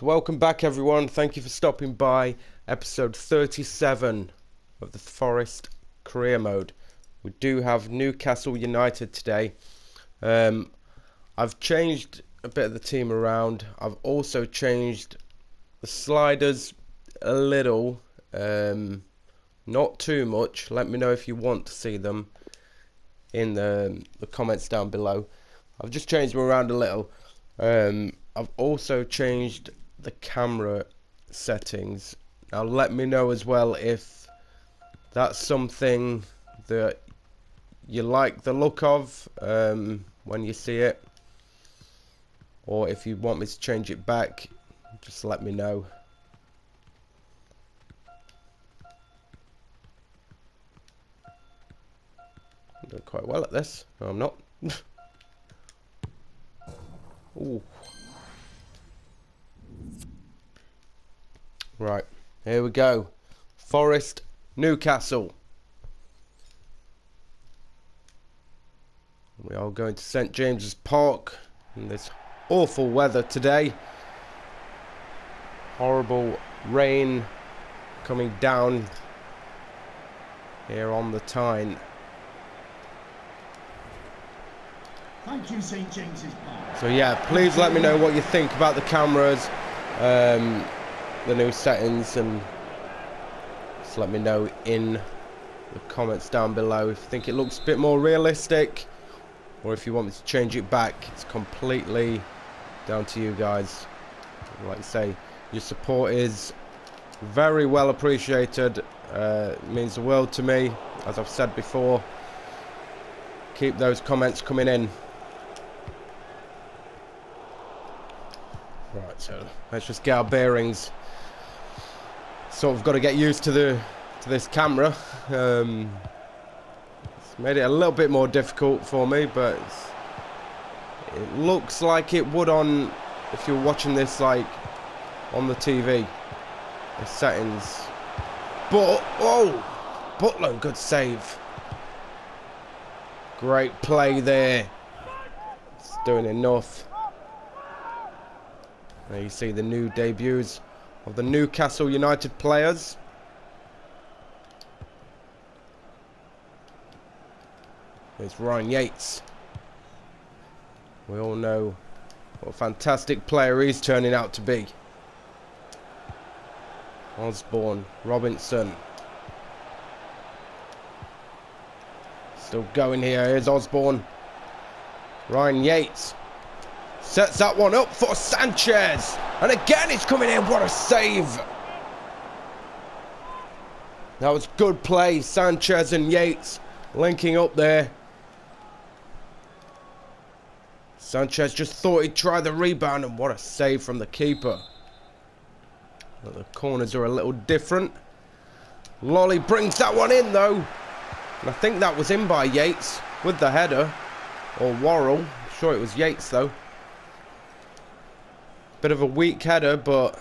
So welcome back everyone, thank you for stopping by episode 37 of the Forest career mode. We do have Newcastle United today. Um, I've changed a bit of the team around. I've also changed the sliders a little, um, not too much. Let me know if you want to see them in the, the comments down below. I've just changed them around a little. Um, I've also changed the camera settings. Now let me know as well if that's something that you like the look of um, when you see it or if you want me to change it back just let me know I'm doing quite well at this no I'm not Ooh. Right, here we go. Forest, Newcastle. We are going to St James's Park in this awful weather today. Horrible rain coming down here on the Tyne. Thank you, St James's Park. So yeah, please let me know what you think about the cameras. Um, the new settings and just let me know in the comments down below if you think it looks a bit more realistic or if you want me to change it back. It's completely down to you guys. Like I say your support is very well appreciated. Uh, means the world to me. As I've said before keep those comments coming in. Right so let's just get our bearings sort of got to get used to the to this camera. Um, it's made it a little bit more difficult for me, but it looks like it would on if you're watching this like on the TV. The settings, but oh, Butland, good save. Great play there. It's doing enough. There you see the new debuts of the Newcastle United players. There's Ryan Yates. We all know what a fantastic player he's turning out to be. Osborne, Robinson. Still going here. Here's Osborne. Ryan Yates. Sets that one up for Sanchez. And again, he's coming in. What a save. That was good play. Sanchez and Yates linking up there. Sanchez just thought he'd try the rebound. And what a save from the keeper. But the corners are a little different. Lolley brings that one in, though. And I think that was in by Yates with the header. Or Worrall. I'm sure it was Yates, though. Bit of a weak header, but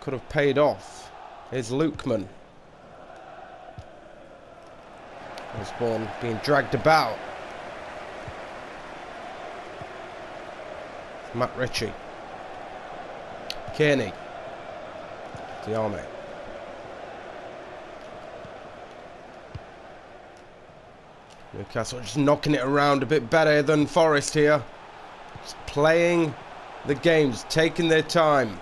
could have paid off. Here's Lookman. Osborne being dragged about. Matt Ritchie. Kearney. Diame. Newcastle just knocking it around a bit better than Forest here. Just playing the games, taking their time.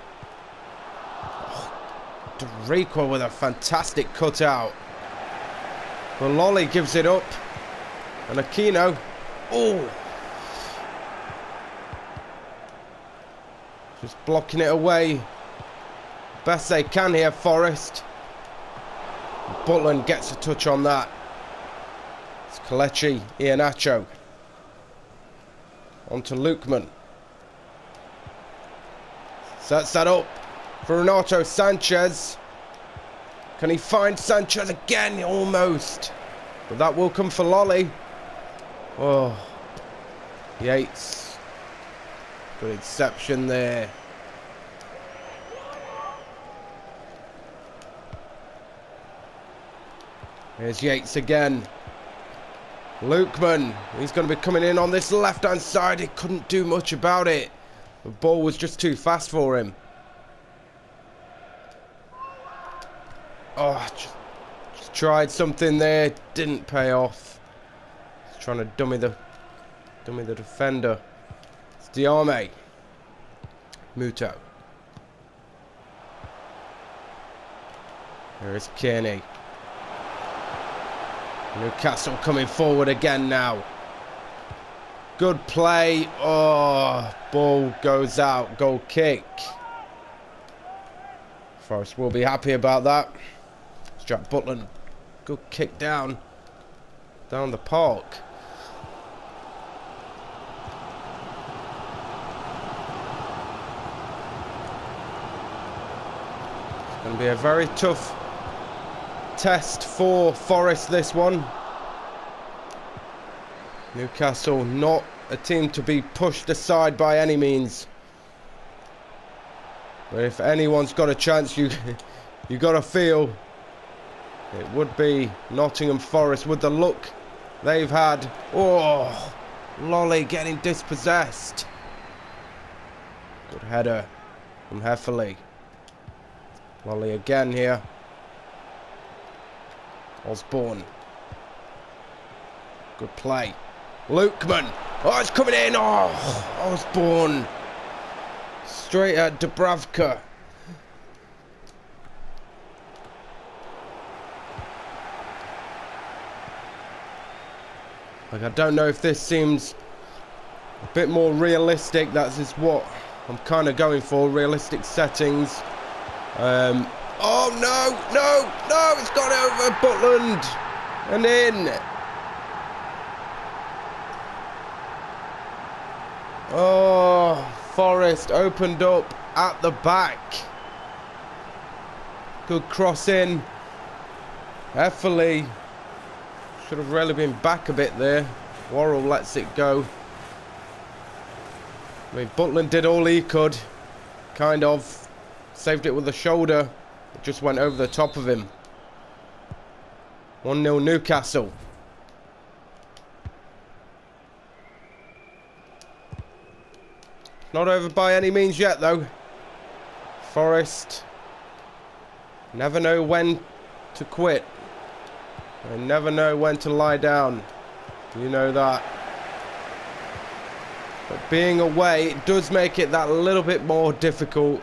Oh, with a fantastic cutout. But Lolley gives it up. And Aquino. Oh! Just blocking it away. Best they can here, Forest. Butland gets a touch on that. It's Kelechi Iheanacho. On to Lookman. Sets that up for Renato Sanchez. Can he find Sanchez again? Almost. But that will come for Lolley. Oh. Yates. Good exception there. Here's Yates again. Lookman. He's going to be coming in on this left-hand side. He couldn't do much about it. The ball was just too fast for him. Oh, just, tried something there, didn't pay off. Trying to dummy the dummy the defender. It's Diame. Muto. There is Kearney. Newcastle coming forward again now. Good play. Oh, ball goes out. Goal kick. Forest will be happy about that. It's Jack Butland. Good kick down. Down the park. It's going to be a very tough test for Forest this one. Newcastle not a team to be pushed aside by any means. But if anyone's got a chance, you you got to feel it would be Nottingham Forest with the look they've had. Oh, Lolley getting dispossessed. Good header from Hefele. Lolley again here. Osborne. Good play. Lookman. Oh, it's coming in. Oh, Osborne. Straight at Dubravka. Like, I don't know if this seems a bit more realistic. That is just what I'm kind of going for. Realistic settings. Um, Oh no, no, no, it's gone over Butland and in. Oh, Forest opened up at the back. Good cross in. Hefele should have really been back a bit there. Worrall lets it go. I mean, Butland did all he could. Kind of. Saved it with a shoulder. It just went over the top of him. 1-0 Newcastle. Not over by any means yet, though. Forest never know when to quit. They never know when to lie down. You know that. But being away, it does make it that little bit more difficult.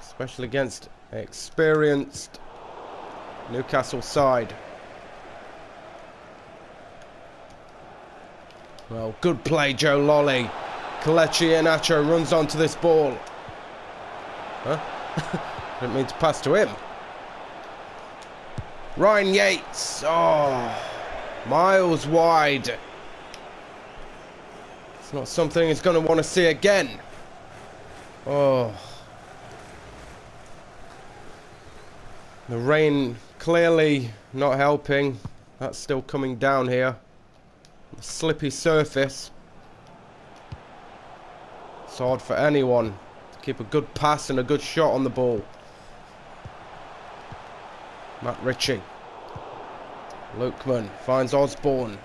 Especially against experienced Newcastle side. Well, good play, Joe Lolley. Kelechi Iheanacho runs onto this ball. Huh? Didn't mean to pass to him. Ryan Yates. Oh, miles wide. It's not something he's going to want to see again. Oh. The rain clearly not helping. That's still coming down here. Slippy surface. It's hard for anyone to keep a good pass and a good shot on the ball. Matt Ritchie. Lookman finds Osborne.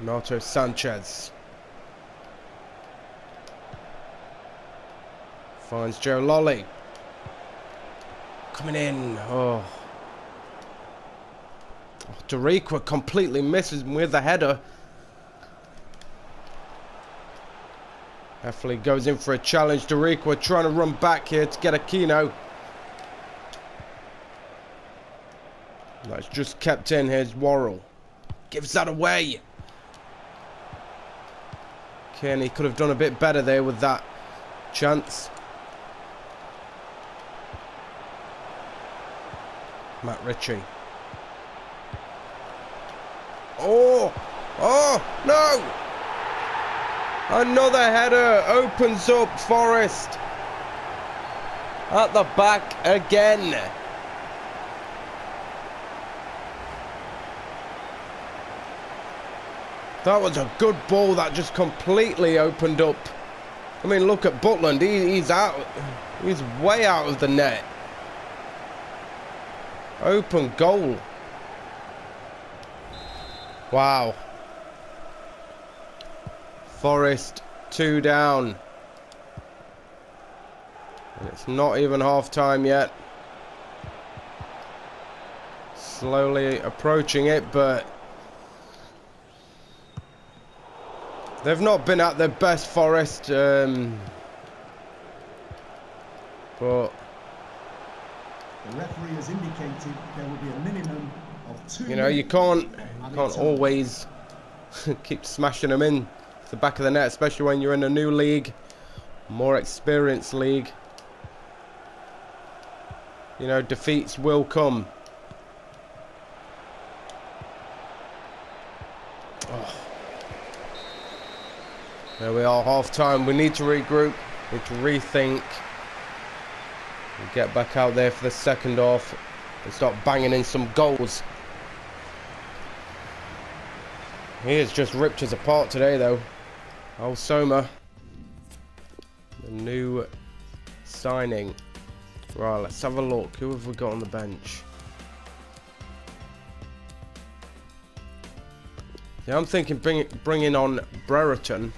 Nato Sanchez. Finds Joe Lolley. Coming in. Oh. Oh Darikwa completely misses with the header. Hefele goes in for a challenge. Darikwa trying to run back here to get a Aquino. That's just kept in. Here's Worrall. Gives that away. Kearney could have done a bit better there with that chance. Matt Ritchie. Oh! Oh! No! Another header opens up Forest. At the back again. That was a good ball that just completely opened up. I mean, look at Butland. He, he's out. He's way out of the net. Open goal. Wow. Forest two down. And it's not even half time yet. Slowly approaching it, but they've not been at their best, Forest. Um, but The referee has indicated there will be a minimum of two. you know you can't you can't always keep smashing them in to the back of the net, especially when you're in a new league, more experienced league. You know, defeats will come. Oh. There we are, half time. We need to regroup, we need to rethink. We get back out there for the second half and start banging in some goals. He has just ripped us apart today, though. Oh, Soma. The new signing. Right, let's have a look. Who have we got on the bench? Yeah, I'm thinking bring, bringing on Brereton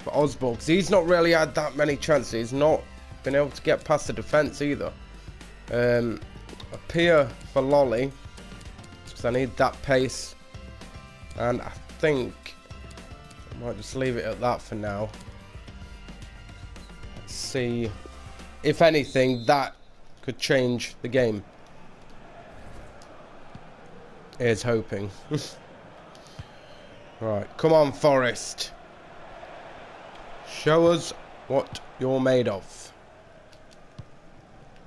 for Osborne. Because he's not really had that many chances. He's not been able to get past the defence either. Um, a peer for Lolley. Because I need that pace. And I think might just leave it at that for now. Let's see if anything that could change the game. Is hoping. right, come on, Forest. Show us what you're made of.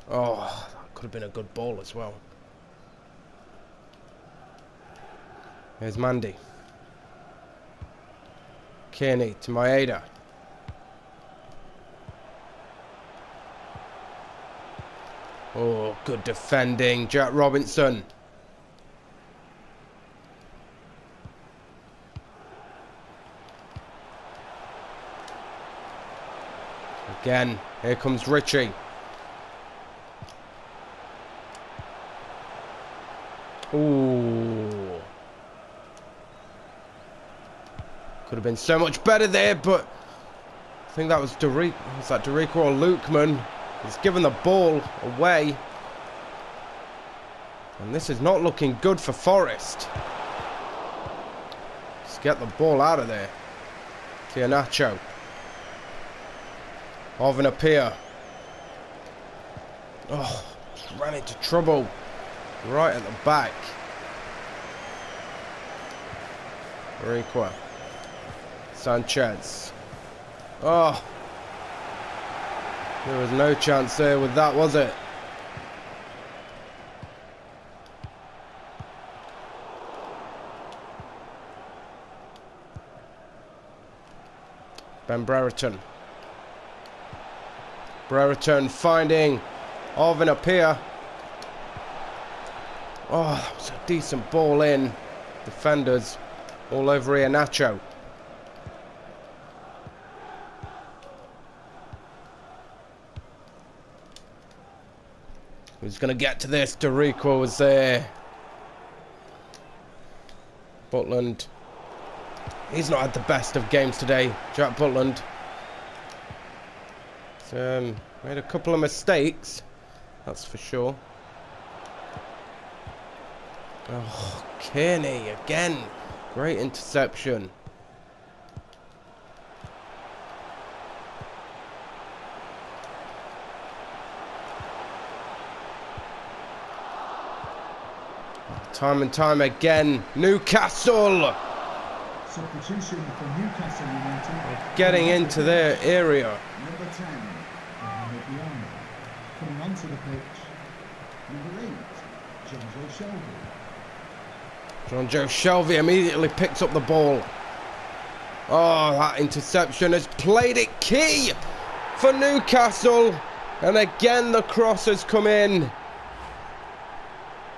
Oh, that could have been a good ball as well. Here's Mandy. Kearney to Maeda. Oh, good defending. Jack Robinson. Again, here comes Ritchie. Ooh. So much better there, but I think that was Derek. Was that Derek or Lookman? He's given the ball away. And this is not looking good for Forest. Let's get the ball out of there. Tianacho. Arvin Appiah. Oh, ran into trouble. Right at the back. Riqua. Sanchez. Oh. There was no chance there with that, was it? Ben Brereton. Brereton finding Arvin Appiah. Oh, that was a decent ball in. Defenders all over here, Nacho. Who's going to get to this? Darikwa was there. Butland. He's not had the best of games today, Jack Butland. Um, made a couple of mistakes, that's for sure. Oh, Kearney again. Great interception. Time and time again, Newcastle Substitution for Newcastle United. getting into their area. Number 10, Mohamed Diallo. Coming onto the pitch, number 8, Jonjo Shelvey. John Joe Shelby immediately picks up the ball. Oh, that interception has played it key for Newcastle. And again, the cross has come in.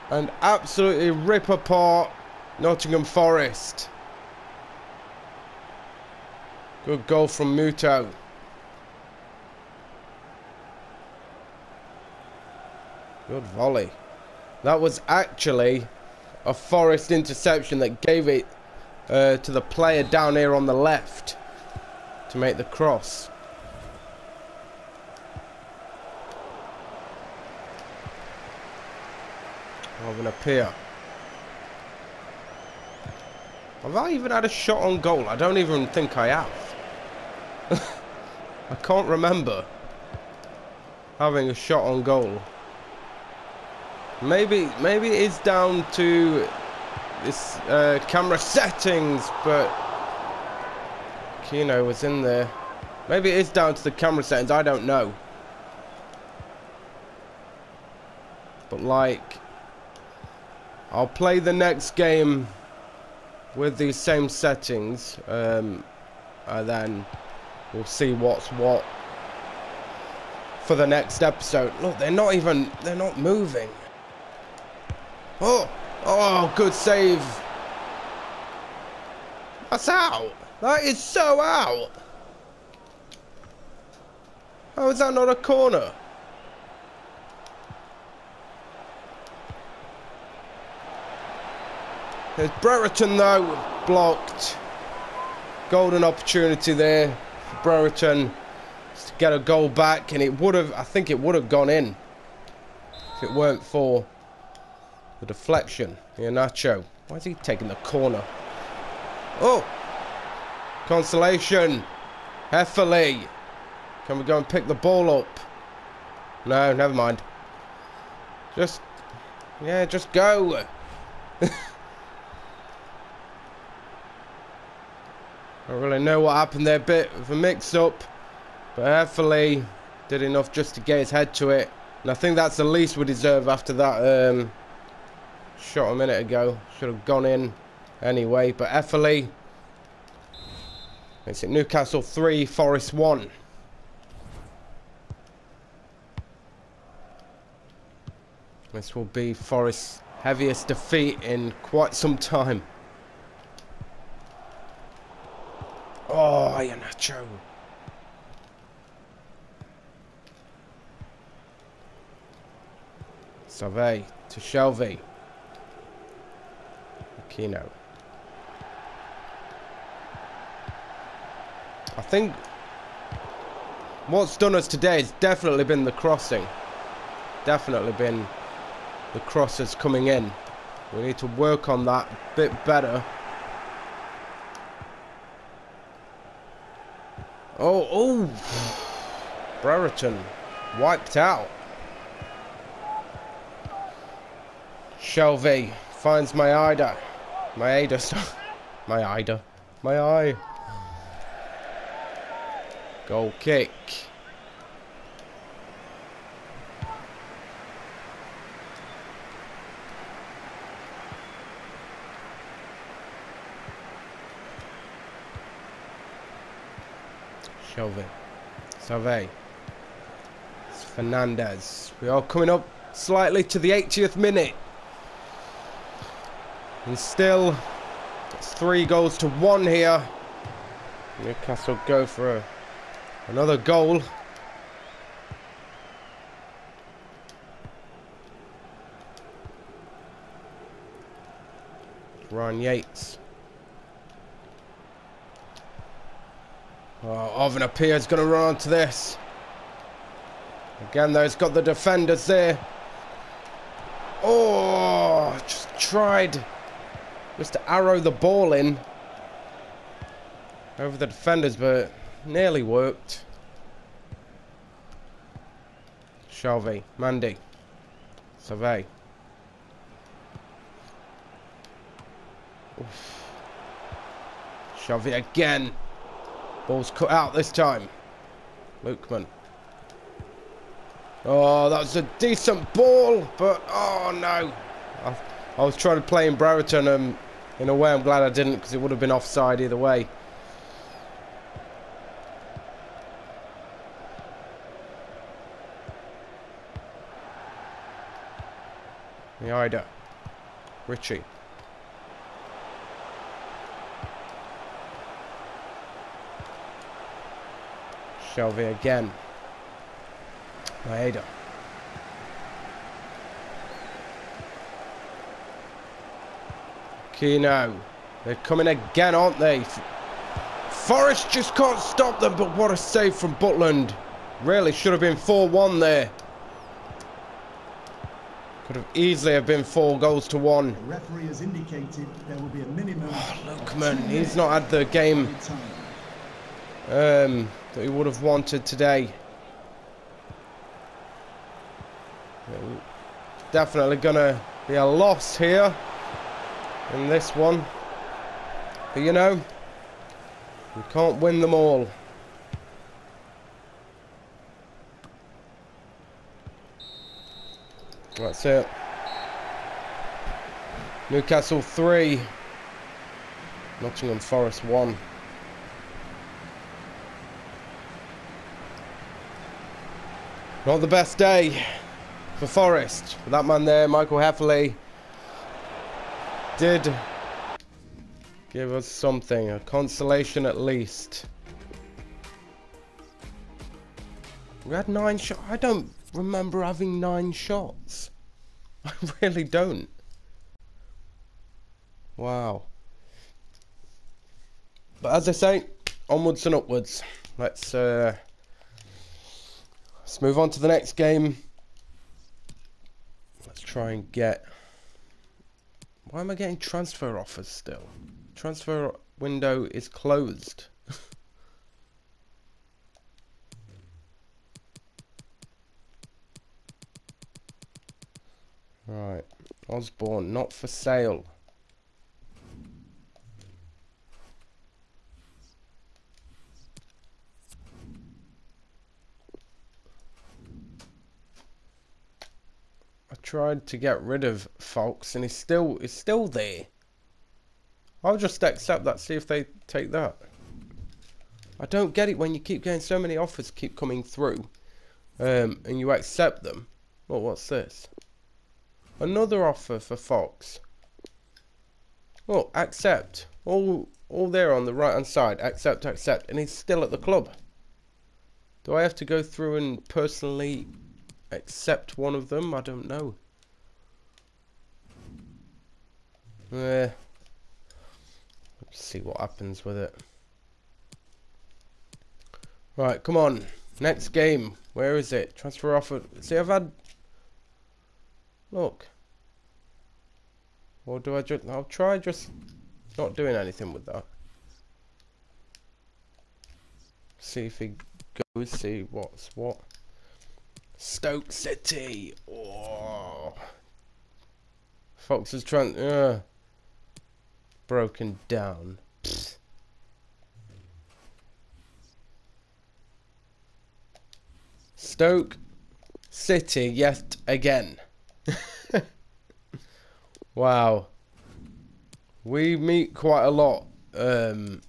And absolutely rip apart Nottingham Forest. Good goal from Muto. Good volley. That was actually a Forest interception that gave it uh, to the player down here on the left. to make the cross. Arvin Appiah. Have I even had a shot on goal? I don't even think I have. I can't remember having a shot on goal. Maybe, maybe it is down to this uh, camera settings, but Keno was in there. Maybe it is down to the camera settings. I don't know. But like, I'll play the next game with these same settings, um, and then we'll see what's what for the next episode. Look, they're not even, they're not moving. Oh, oh, good save. That's out. That is so out. How is that not a corner? Brereton though, blocked. Golden opportunity there for Brereton to get a goal back, and it would have, I think it would have gone in if it weren't for the deflection. Yeah, Nacho. Why is he taking the corner? Oh! Consolation. Hefele. Can we go and pick the ball up? No, never mind. Just, yeah, just go. don't really know what happened there. Bit of a mix-up. But Hefele did enough just to get his head to it. And I think that's the least we deserve after that um, shot a minute ago. Should have gone in anyway. But Hefele makes it Newcastle 3, Forest 1. This will be Forest's heaviest defeat in quite some time. Iheanacho. Save to Shelvey. Aquino. I think what's done us today has definitely been the crossing. Definitely been the crosses coming in. We need to work on that a bit better. Oh, oh! Brereton wiped out. Shelvey finds my Ida. My Ada. my Ida. My eye. Goal kick. Shelvey. Save. It's Fernandez. We are coming up slightly to the 80th minute. And still, it's three goals to one here. Newcastle go for a, another goal. Ryan Yates. Arvin Appiah's going to run onto this. Again, though, it's got the defenders there. Oh, just tried just to arrow the ball in over the defenders, but nearly worked. Shelvey, Mandy, Survey. Shelvey again. Ball's cut out this time. Lookman. Oh, that was a decent ball, but oh no. I, I was trying to play in Brereton and in a way, I'm glad I didn't because it would have been offside either way. Ida. Ritchie. Shelvey again. Maeda. Keno. They're coming again, aren't they? Forest just can't stop them, but what a save from Butland. Really should have been 4-1 there. Could have easily have been four goals to one. The referee has indicated there will be a minimum. Oh, Lookman, he's not had the game um, that he would have wanted today. Definitely gonna be a loss here in this one. But you know, we can't win them all. That's it. Newcastle 3. Nottingham Forest 1. Not the best day for Forest. But that man there, Michael Hefele, did give us something. A consolation at least. We had nine shots. I don't remember having nine shots. I really don't. Wow. But as I say, onwards and upwards. Let's uh, let's move on to the next game. Let's try and get. Why am I getting transfer offers still? Transfer window is closed. Right. Osborne, not for sale. Tried to get rid of Fox and he's still he's still there. I'll just accept that, see if they take that. I don't get it when you keep getting so many offers keep coming through. Um, and you accept them. Well, what's this? Another offer for Fox. Oh, accept. All all there on the right hand side. Accept, accept. And he's still at the club. Do I have to go through and personally accept one of them? I don't know. Yeah. Let's see what happens with it. Right, come on. Next game. Where is it? Transfer offer. See, I've had Look. Or do I just... I'll try just not doing anything with that. See if he goes, see what's what. Stoke City! Oh. Fox is trying... Uh, broken down. Psst. Stoke City yet again. wow. We meet quite a lot. Um,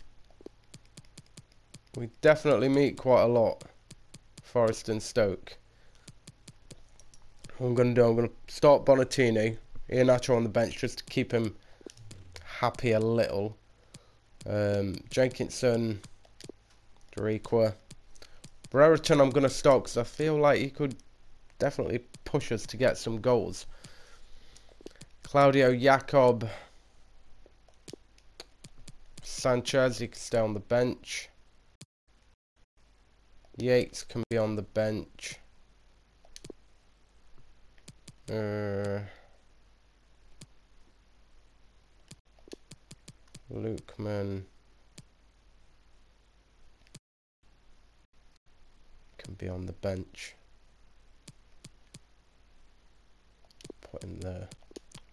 we definitely meet quite a lot. Forest and Stoke. I'm going to do, I'm going to start Bonatini. Iheanacho on the bench just to keep him happy a little. Um, Jenkinson, Darikwa. Brereton I'm going to start because I feel like he could definitely push us to get some goals. Claudio Yacob. Sanchez, he can stay on the bench. Yates can be on the bench. Uh, Lookman can be on the bench. put in the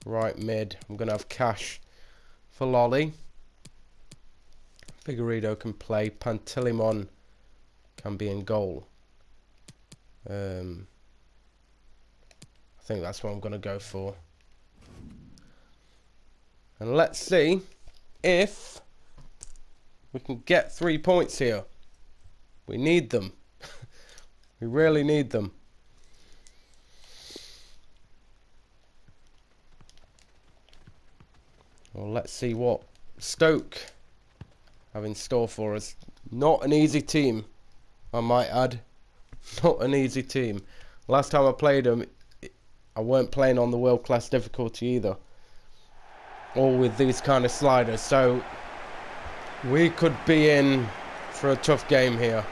right mid. I'm going to have Cash for Lolley. Figueiredo can play. Pantilimon can be in goal. Um, think that's what I'm going to go for. And let's see if we can get three points here. We need them. we really need them. Well, let's see what Stoke have in store for us. Not an easy team, I might add. Not an easy team. Last time I played them, I weren't playing on the world class difficulty either. Or with these kind of sliders. So, We could be in for a tough game here.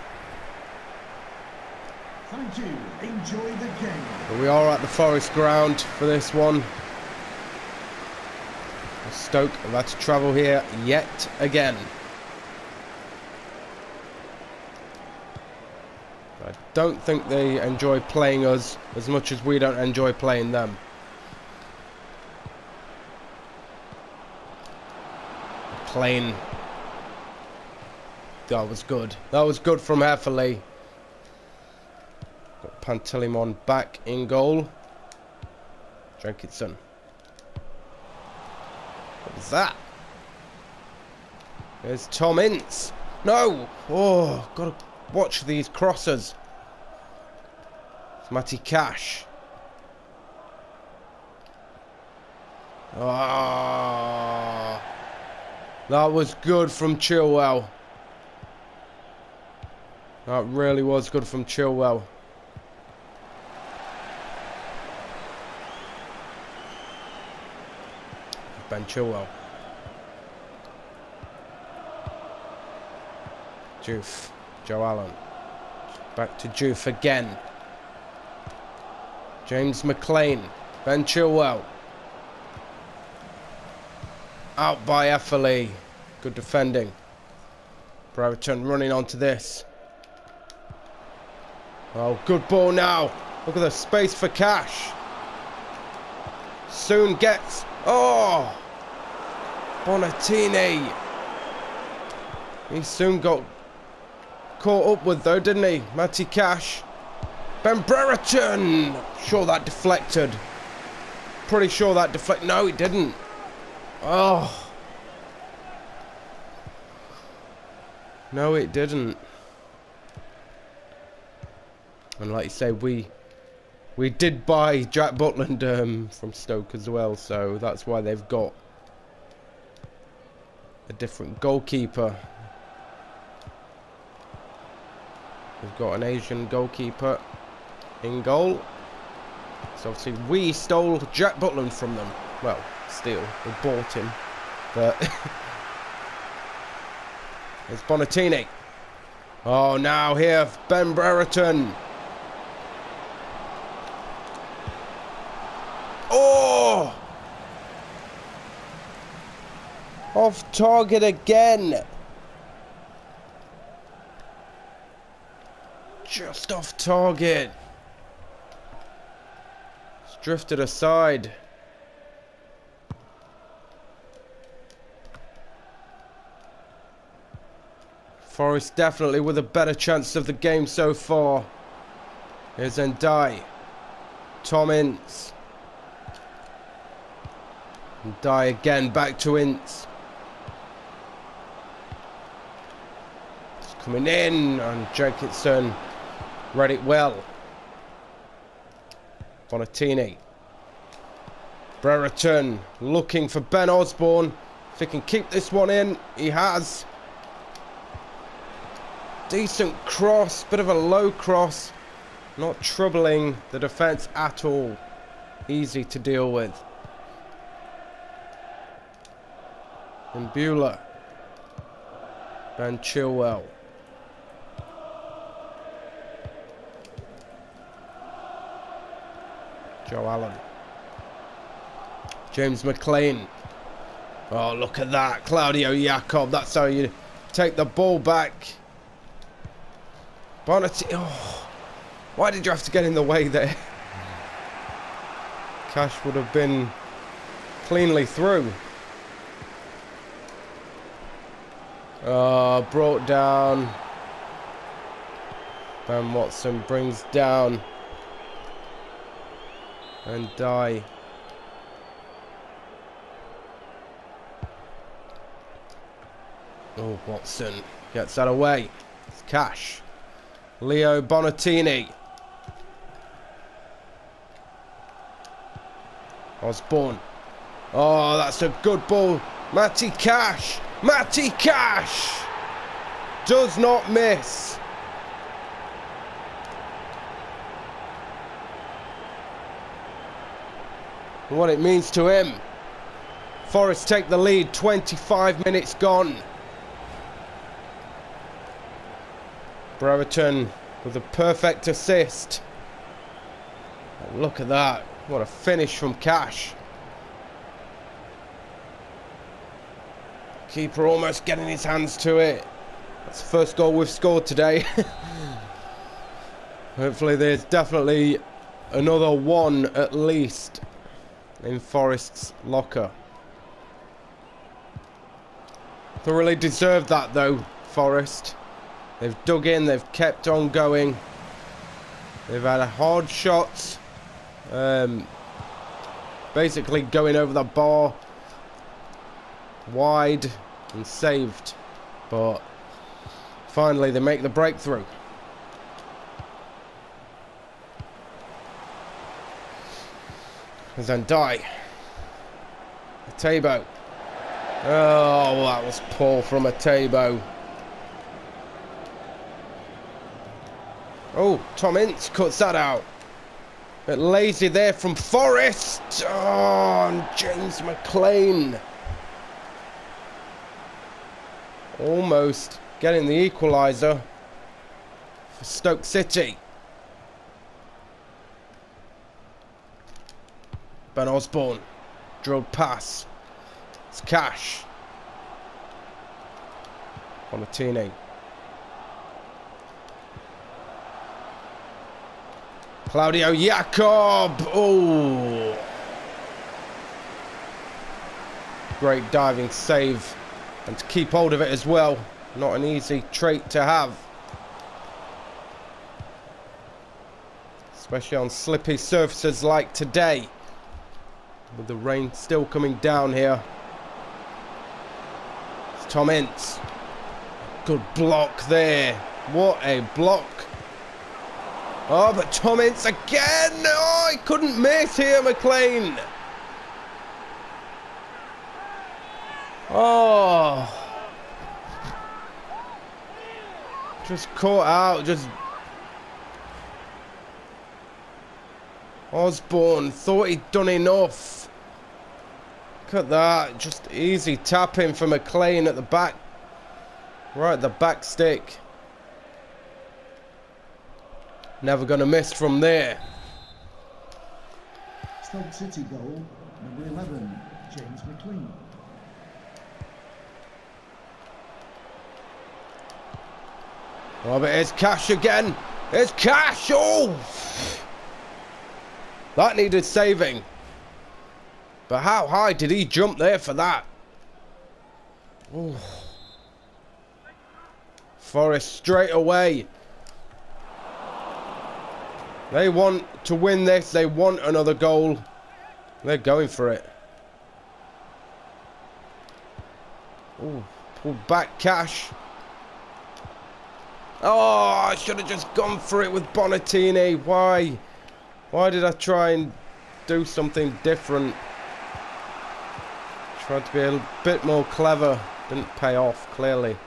Thank you. Enjoy the game. But we are at the Forest ground for this one. Stoke have had to travel here yet again. I don't think they enjoy playing us as much as we don't enjoy playing them. Plain. That was good. That was good from Hefele. Got Pantilimon back in goal. Jenkinson. What was that? There's Tom Ince. No! Oh, gotta watch these crosses. It's Matty Cash. Ah, that was good from Chilwell. That really was good from Chilwell. Ben Chilwell. Juve. Joe Allen. Back to Juve again. James McClean. Ben Chilwell. Out by Efferley. Good defending. Brereton running onto this. Oh, good ball now. Look at the space for Cash. Soon gets... Oh! Bonatini. He soon got caught up with though, didn't he? Matty Cash. Ben Brereton. Sure that deflected. Pretty sure that deflect. No, it didn't. Oh. No, it didn't. And like you say, we we did buy Jack Butland um, from Stoke as well, so that's why they've got a different goalkeeper. We've got an Asian goalkeeper in goal. So obviously we stole Jack Butland from them. Well, steal. We bought him. But it's Bonatini. Oh, now here, Ben Brereton. Oh! Off target again. Just off target. Drifted aside. Forest definitely with a better chance of the game so far. Here's Ndiaye. Tom Ince. Ndiaye again, back to Ince. It's coming in, and Jenkinson read it well. Bonatini. Brereton looking for Ben Osborne. If he can keep this one in, he has. Decent cross, bit of a low cross. Not troubling the defence at all. Easy to deal with. And Bueller. Ben Chilwell. Joe Allen. James McClean. Oh, look at that. Claudio Yacob. That's how you take the ball back. Bonnet. Oh, why did you have to get in the way there? Cash would have been cleanly through. Oh, brought down. Ben Watson brings down. And die. Oh, Watson gets that away. It's Cash. Leo Bonatini. Osborne. Oh, that's a good ball. Matty Cash. Matty Cash. Does not miss. What it means to him. Forest take the lead. 25 minutes gone. Brereton with a perfect assist. look at that. What a finish from Cash. Keeper almost getting his hands to it. That's the first goal we've scored today. Hopefully there's definitely another one at least in Forest's locker. Thoroughly deserved that though, Forest. They've dug in, they've kept on going. They've had a hard shots. Um, basically going over the bar. Wide and saved. But finally they make the breakthrough. Then die. Etebo. Oh, that was poor from Etebo. Oh, Tom Ince cuts that out. A Bit lazy there from Forest. Oh, and James McClean. Almost getting the equaliser for Stoke City. Ben Osborne. Drilled pass. It's Cash. Bonatini. Claudio Yacob. Oh. Great diving save. And to keep hold of it as well. Not an easy trait to have. Especially on slippy surfaces like today. With the rain still coming down here. It's Tom Ince. Good block there. What a block. Oh, but Tom Ince again. Oh, he couldn't miss here, McClean. Oh. Just caught out. Just. Osborne thought he'd done enough. Look at that. Just easy tapping for McClean at the back. Right at the back stick. Never going to miss from there. Stoke City goal, number 11, James McClean. Oh, but it's Cash again. It's Cash. Oh! That needed saving. But how high did he jump there for that? Ooh. Forest straight away. They want to win this. They want another goal. They're going for it. Ooh, pulled back Cash. Oh, I should have just gone for it with Bonatini. Why? Why did I try and do something different? Tried to be a bit more clever. Didn't pay off, clearly.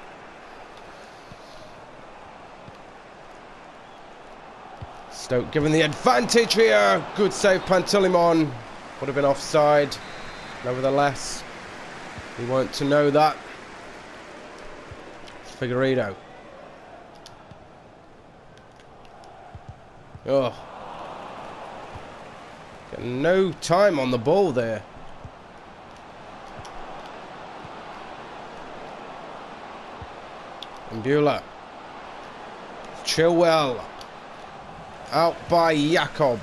Stoke given the advantage here. Good save, Pantilimon. Would have been offside. Nevertheless, we weren't to know that. Figueiredo. Oh. No time on the ball there. And Beulah. Chilwell. Out by Yacob.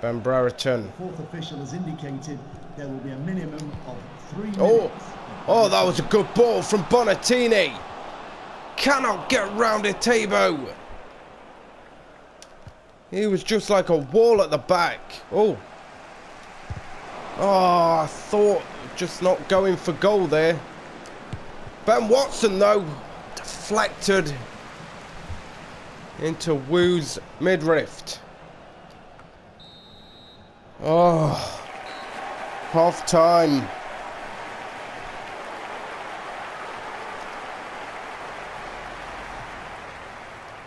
Ben Brereton. Fourth official has indicated there will be a minimum of three Oh, minutes. oh, that was a good ball from Bonatini. Cannot get round it, Etebo. He was just like a wall at the back. Oh. Oh, I thought just not going for goal there. Ben Watson, though, deflected into Wu's midriff. Ah. Oh, half time.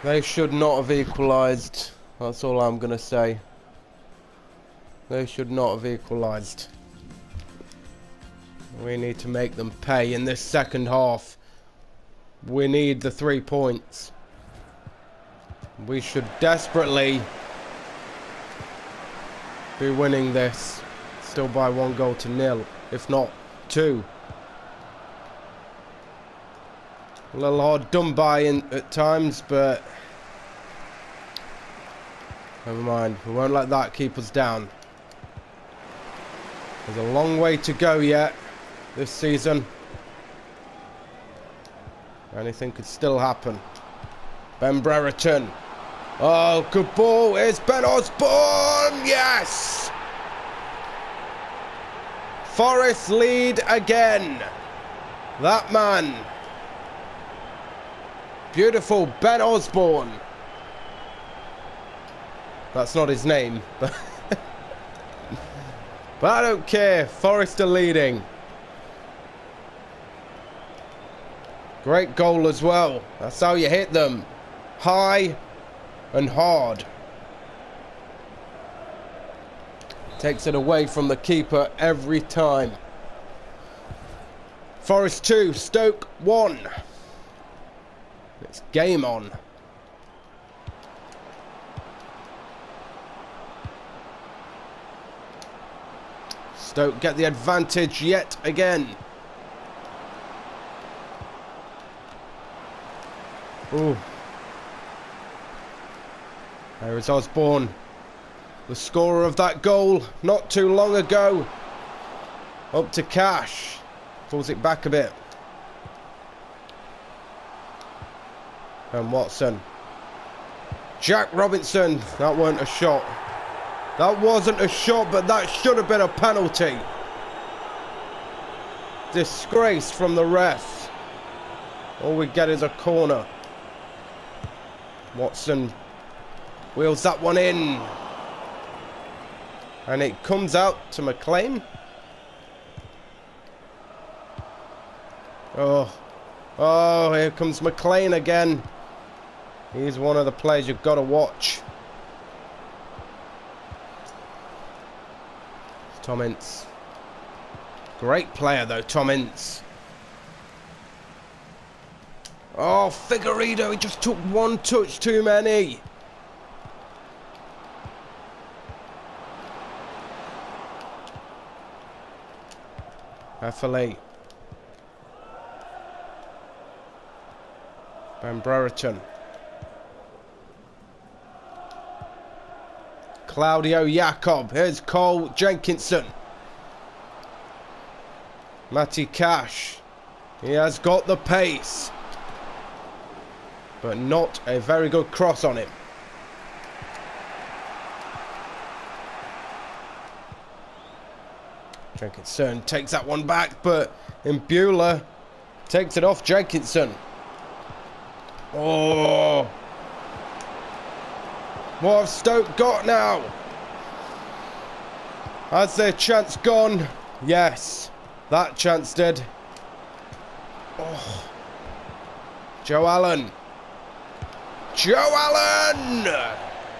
They should not have equalised. That's all I'm going to say. They should not have equalised. We need to make them pay in this second half. we need the three points. We should desperately be winning this. Still by one goal to nil, if not two. A little hard done by in, at times, but never mind. We won't let that keep us down. There's a long way to go yet this season. Anything could still happen. Ben Brereton. Oh, good ball. It's Ben Osborne. Yes! Forest lead again. That man. Beautiful Ben Osborne. That's not his name, but but I don't care. Forest are leading. Great goal as well. That's how you hit them. High and hard. Takes it away from the keeper every time. Forest 2, Stoke 1. It's game on. Stoke get the advantage yet again. Ooh. There is Osborne, the scorer of that goal not too long ago. Up to Cash. Pulls it back a bit. And Watson. Jack Robinson. That weren't a shot. That wasn't a shot, but that should have been a penalty. Disgrace from the ref. All we get is a corner. Watson wheels that one in. And it comes out to McClean. Oh. Oh, here comes McClean again. He's one of the players you've got to watch. Tom Ince. Great player though, Tom Ince. Oh, Figueiredo, he just took one touch too many. Afellay. Ben Brereton. Claudio Yacob. Here's Carl Jenkinson. Matty Cash. He has got the pace but not a very good cross on him. Jenkinson takes that one back, but Imbula takes it off Jenkinson. Oh! What have Stoke got now? Has their chance gone? Yes, that chance did. Oh. Joe Allen Joe Allen!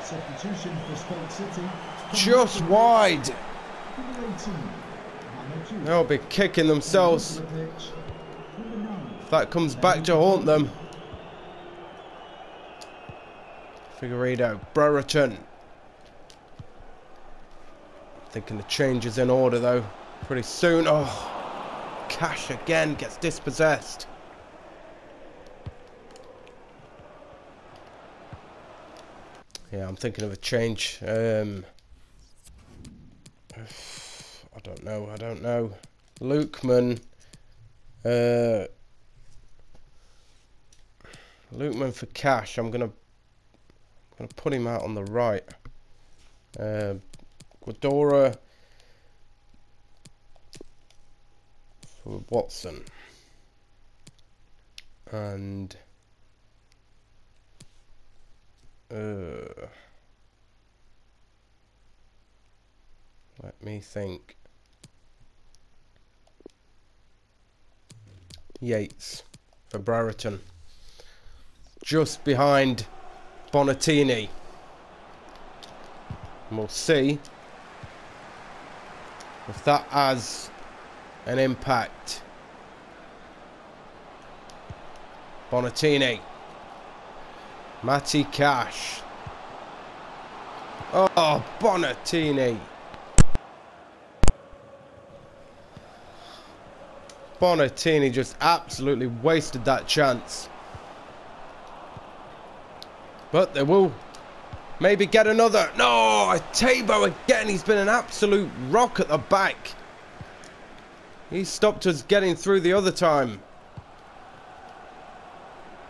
Substitution for Stoke City. Just wide. They'll be kicking themselves. If that comes back to haunt them. Figueiredo, Brereton. Thinking the change is in order though. Pretty soon. Oh, Cash again gets dispossessed. Yeah, I'm thinking of a change. Um, I don't know. I don't know. Lookman. Uh, Lookman for Cash. I'm gonna gonna put him out on the right. Uh, Guedioura for Watson. And uh, let me think. Yates for Brereton. Just behind Bonatini. We'll see if that has an impact. Bonatini. Matty Cash. Oh, Bonatini. Bonatini just absolutely wasted that chance. But they will maybe get another. No, Etebo again. He's been an absolute rock at the back. He stopped us getting through the other time.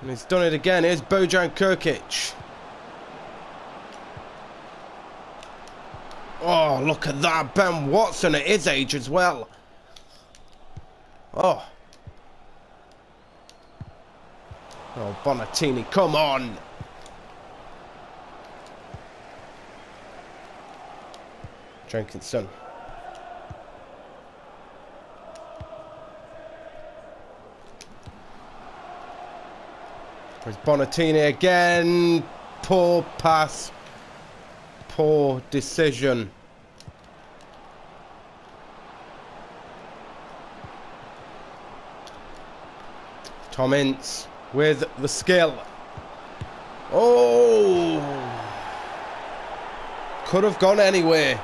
And he's done it again. Here's Bojan Krkic. Oh, look at that. Ben Watson at his age as well. Oh. Oh, Bonatini, come on. Jenkinson. There's Bonatini again. Poor pass. Poor decision. Tom Ince with the skill. Oh! Could have gone anywhere.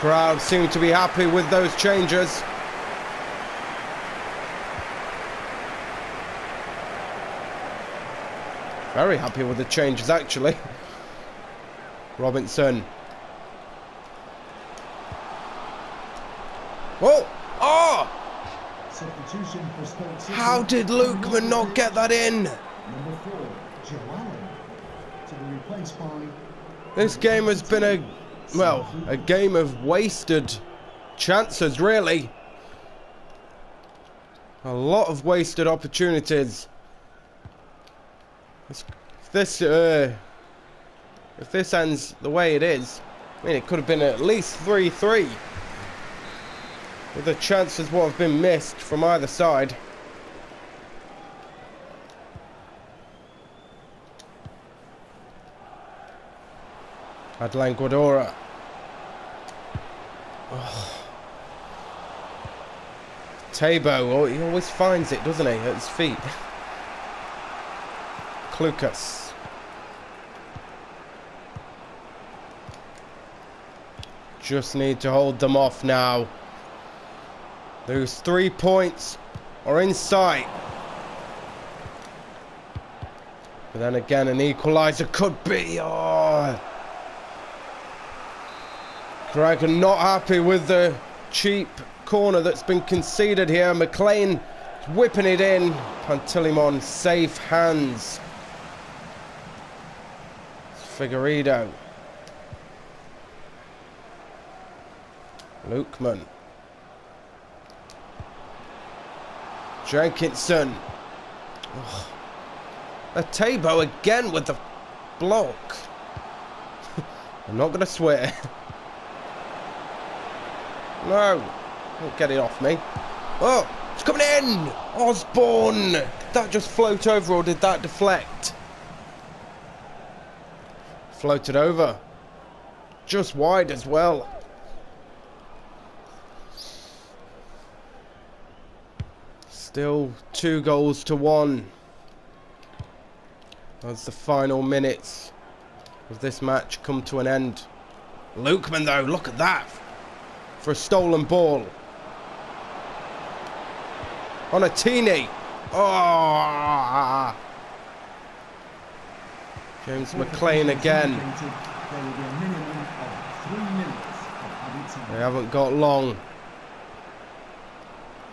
Crowd seem to be happy with those changes. Very happy with the changes actually. Robinson. Whoa! Oh! Stoke How did Lookman not get that in? Four, Joe Allen. To be replaced by This game has been a, well, a game of wasted chances, really. A lot of wasted opportunities. If this, uh, if this ends the way it is, I mean, it could have been at least 3-3. With the chances what have been missed from either side. Adlène Guedioura. Oh. Etebo, oh, he always finds it, doesn't he, at his feet. Klukas. Just need to hold them off now. Those three points are in sight. But then again, an equaliser could be. Oh. Dragon not happy with the cheap corner that's been conceded here. McClean whipping it in. Pantilimon safe hands. Figueiredo. Lookman. Jenkinson. Oh. Etebo again with the block. I'm not going to swear. no. Don't get it off me. Oh, it's coming in. Osborne. Did that just float over or did that deflect? Floated over. Just wide as well. Still two goals to one. As the final minutes of this match come to an end. Lookman though, look at that. For a stolen ball. Bonatini. Oh! James McClean again. They haven't got long.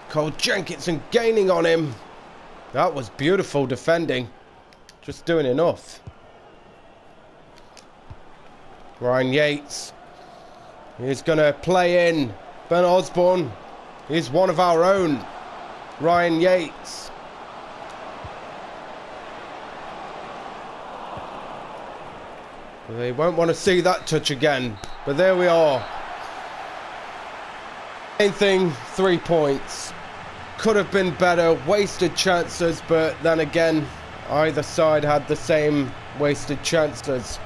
Carl Jenkinson gaining on him. That was beautiful defending. Just doing enough. Ryan Yates. He's going to play in. Ben Osborne. He's one of our own. Ryan Yates. They won't want to see that touch again. But there we are. Main thing, three points. Could have been better, wasted chances, but then again, either side had the same wasted chances.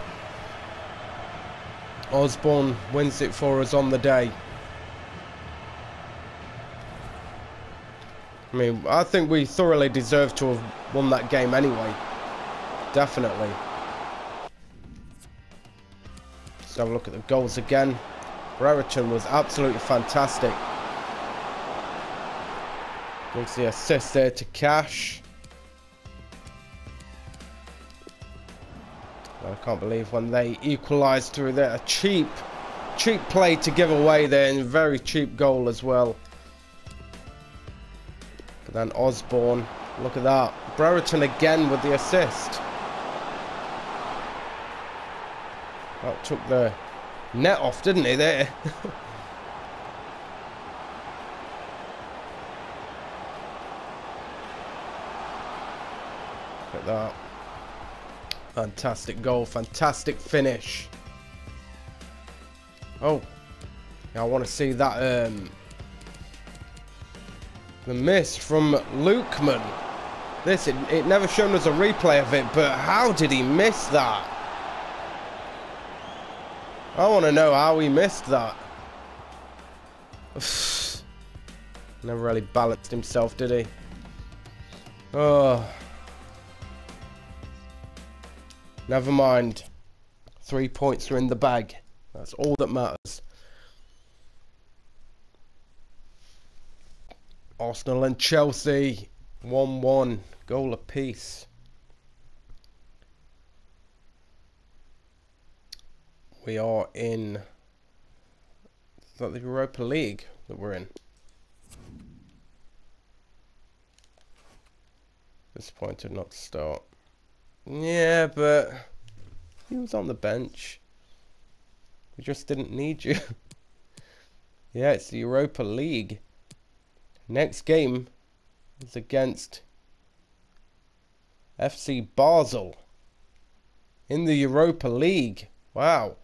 Osborne wins it for us on the day. I mean, I think we thoroughly deserve to have won that game anyway. Definitely. Let's have a look at the goals again. Brereton was absolutely fantastic. Makes the assist there to Cash. Can't believe when they equalised through there. A cheap, cheap play to give away there and very cheap goal as well. But then Osborne, look at that. Brereton again with the assist. That took the net off, didn't he, there? Look at that. Fantastic goal, fantastic finish. Oh, I want to see that um, the miss from Lookman. This, it, it never shown us a replay of it, but how did he miss that? I want to know how he missed that. Never really balanced himself, did he? Oh. Never mind. Three points are in the bag. That's all that matters. Arsenal and Chelsea 1-1 goal apiece. We are in that the Europa League that we're in. Disappointed not to start. Yeah, but he was on the bench. We just didn't need you. yeah, it's the Europa League. Next game is against FC Basel in the Europa League. Wow.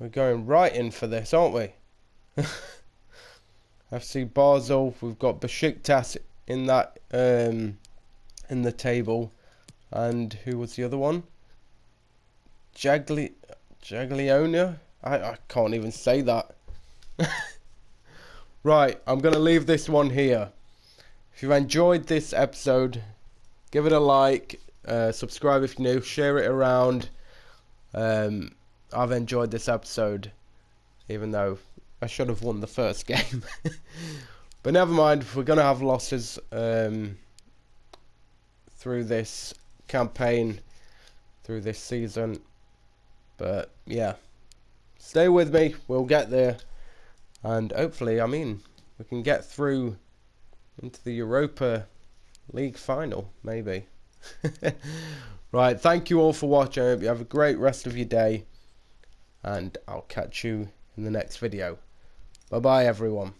We're going right in for this, aren't we? FC Basel, we've got Besiktas in that um, in the table. And who was the other one? Jagli Jaglionia? I, I can't even say that. right, I'm going to leave this one here. If you've enjoyed this episode, give it a like, uh, subscribe if you're new, share it around. Um, I've enjoyed this episode, even though I should have won the first game. but never mind, we're going to have losses um, through this campaign through this season. But yeah, stay with me. We'll get there. And hopefully, I mean, we can get through into the Europa League final, maybe. right, thank you all for watching. I hope you have a great rest of your day. And I'll catch you in the next video. Bye bye, everyone.